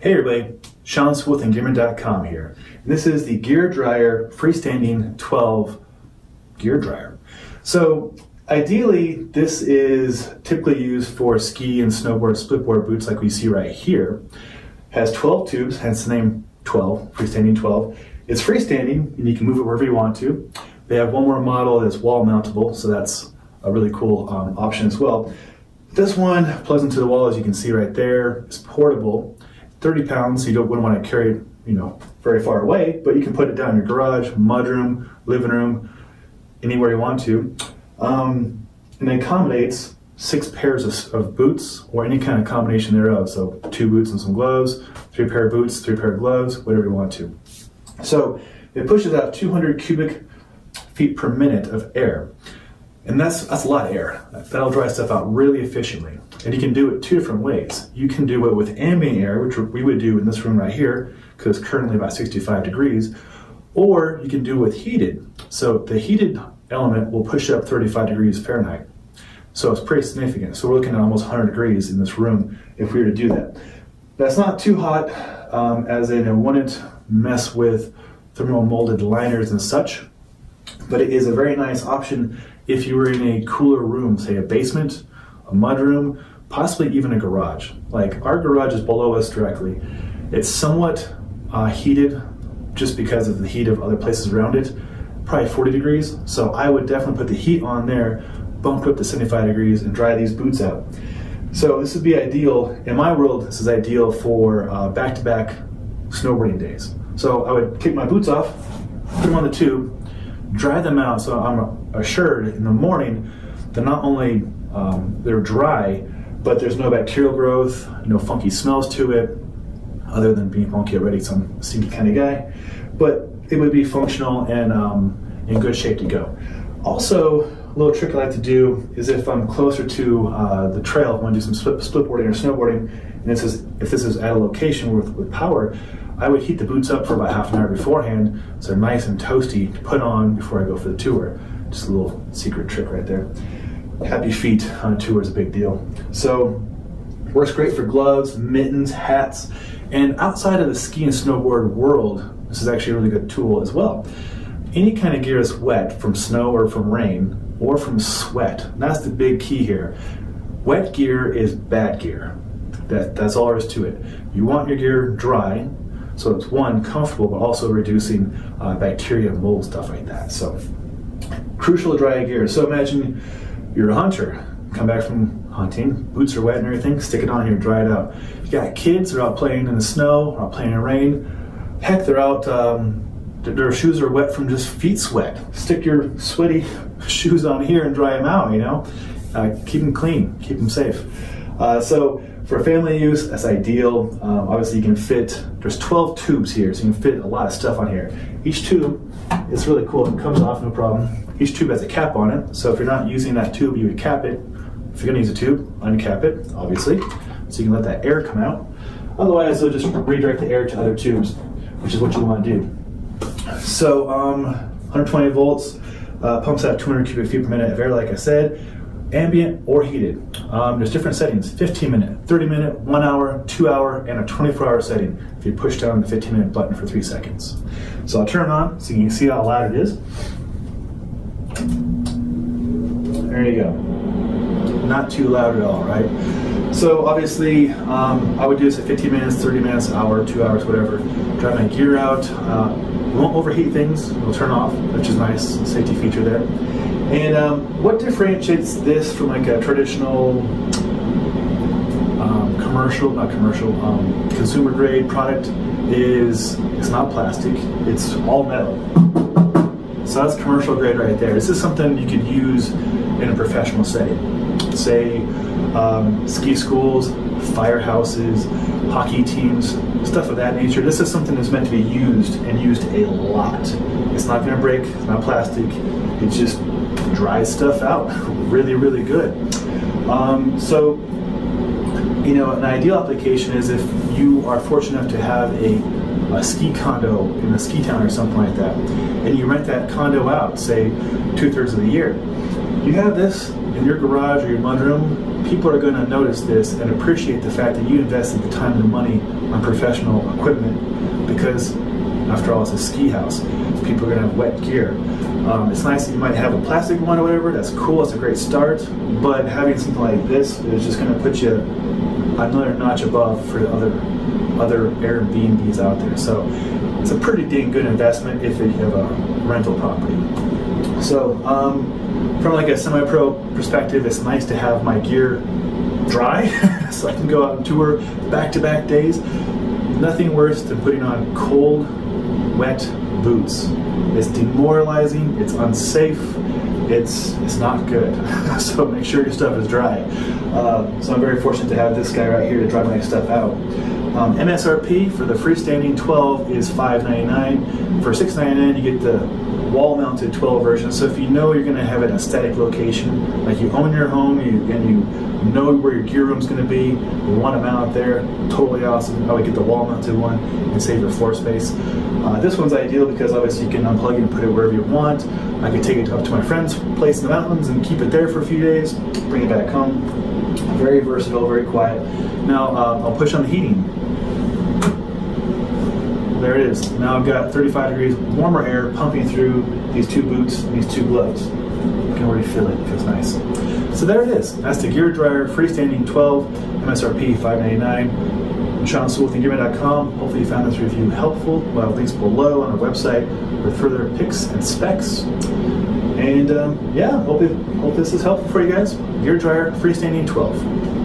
Hey everybody, Sean Sewell and Gamer.com here. And this is the Gear Dryer Freestanding 12 Gear Dryer. So ideally, this is typically used for ski and snowboard splitboard boots like we see right here. Has 12 tubes, hence the name 12, freestanding 12. It's freestanding and you can move it wherever you want to. They have one more model that's wall mountable, so that's a really cool um, option as well. This one, pleasant to the wall, as you can see right there, is portable. 30 pounds, so you don't, wouldn't want to carry it, you know, very far away, but you can put it down in your garage, mudroom, living room, anywhere you want to. Um, and it accommodates six pairs of, of, boots or any kind of combination thereof. So two boots and some gloves, three pair of boots, three pair of gloves, whatever you want to. So it pushes out 200 cubic feet per minute of air. And that's, that's a lot of air. That'll dry stuff out really efficiently. And you can do it two different ways. You can do it with ambient air, which we would do in this room right here, because it's currently about 65 degrees, or you can do it with heated. So the heated element will push up 35 degrees Fahrenheit. So it's pretty significant. So we're looking at almost 100 degrees in this room if we were to do that. That's not too hot, um, as in it wouldn't mess with thermal molded liners and such, but it is a very nice option if you were in a cooler room, say a basement, a mudroom, possibly even a garage. Like our garage is below us directly. It's somewhat uh, heated just because of the heat of other places around it, probably 40 degrees. So I would definitely put the heat on there, bump it up to 75 degrees, and dry these boots out. So this would be ideal. In my world, this is ideal for uh, back-to-back snowboarding days. So I would kick my boots off, put them on the tube, dry them out so I'm assured in the morning that not only um, they're dry, but there's no bacterial growth, no funky smells to it, other than being funky already, some stinky kind of guy. But it would be functional and um, in good shape to go. Also, a little trick I like to do is if I'm closer to uh, the trail, if I want to do some split, splitboarding or snowboarding, and it says if this is at a location with, with power, I would heat the boots up for about half an hour beforehand so they're nice and toasty to put on before I go for the tour. Just a little secret trick right there. Happy feet on a tour is a big deal. So, works great for gloves, mittens, hats, and outside of the ski and snowboard world, this is actually a really good tool as well. Any kind of gear is wet from snow or from rain or from sweat. That's the big key here. Wet gear is bad gear. That, that's all there is to it. You want your gear dry, so it's one, comfortable, but also reducing uh, bacteria, mold, stuff like that. So crucial dry gear. So imagine you're a hunter, come back from hunting, boots are wet and everything, stick it on here, dry it out. You got kids, they're out playing in the snow, or out playing in rain. Heck, they're out, um, their shoes are wet from just feet sweat. Stick your sweaty shoes on here and dry them out, you know? Uh, keep them clean, keep them safe. Uh, so for family use, that's ideal. Um, obviously, you can fit, there's 12 tubes here, so you can fit a lot of stuff on here. Each tube is really cool. It comes off, no problem. Each tube has a cap on it, so if you're not using that tube, you would cap it. If you're gonna use a tube, uncap it, obviously, so you can let that air come out. Otherwise, they'll just redirect the air to other tubes, which is what you want to do. So, um, 120 volts, uh, pumps out 200 cubic feet per minute of air, like I said ambient or heated. Um, there's different settings 15 minute, 30 minute, 1 hour, 2 hour, and a 24 hour setting if you push down the 15 minute button for 3 seconds. So I'll turn it on so you can see how loud it is. There you go. Not too loud at all, right? So obviously, um, I would do this at 15 minutes, 30 minutes, hour, 2 hours, whatever. Dry my gear out. Uh, won't overheat things. It'll turn off, which is nice safety feature there. And um, what differentiates this from like a traditional um, commercial, not commercial, um, consumer grade product is it's not plastic, it's all metal. So that's commercial grade right there. This is something you could use in a professional setting. Say um, ski schools, firehouses, hockey teams, stuff of that nature. This is something that's meant to be used and used a lot. It's not going to break, it's not plastic, it just dries stuff out really, really good. Um, so, you know, an ideal application is if you are fortunate enough to have a, a ski condo in a ski town or something like that, and you rent that condo out, say, two thirds of the year. You have this in your garage or your mudroom, people are going to notice this and appreciate the fact that you invested the time and the money on professional equipment because, after all, it's a ski house. People are going to have wet gear. Um, it's nice that you might have a plastic one or whatever. That's cool. It's a great start. But having something like this is just going to put you another notch above for the other other Airbnbs out there. So it's a pretty dang good investment if you have a rental property. So um, from like a semi-pro perspective, it's nice to have my gear dry so I can go out and tour back-to-back days. Nothing worse than putting on cold, wet boots. It's demoralizing, it's unsafe, it's it's not good. so make sure your stuff is dry. Uh, so I'm very fortunate to have this guy right here to dry my stuff out. Um, MSRP for the freestanding 12 is $5.99. For $6.99 you get the wall-mounted 12 version. So if you know you're going to have it in a static location, like you own your home you, and you know where your gear room's going to be, you want mount it there, totally awesome. I would get the wall-mounted one and save your floor space. Uh, this one's ideal because obviously you can unplug it and put it wherever you want. I could take it up to my friend's place in the mountains and keep it there for a few days, bring it back home. Very versatile, very quiet. Now uh, I'll push on the heating there it is. Now I've got 35 degrees warmer air pumping through these two boots and these two gloves. You can already feel it. It feels nice. So there it is. That's the Gear Dryer Freestanding 12 MSRP 599. I'm Sean Sewell. Hopefully you found this review helpful. We'll have links below on our website with further pics and specs. And um, yeah, hope, it, hope this is helpful for you guys. Gear Dryer Freestanding 12.